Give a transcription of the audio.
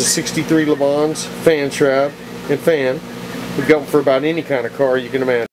The 63 Le Mans fan shroud and fan. We've got them for about any kind of car you can imagine.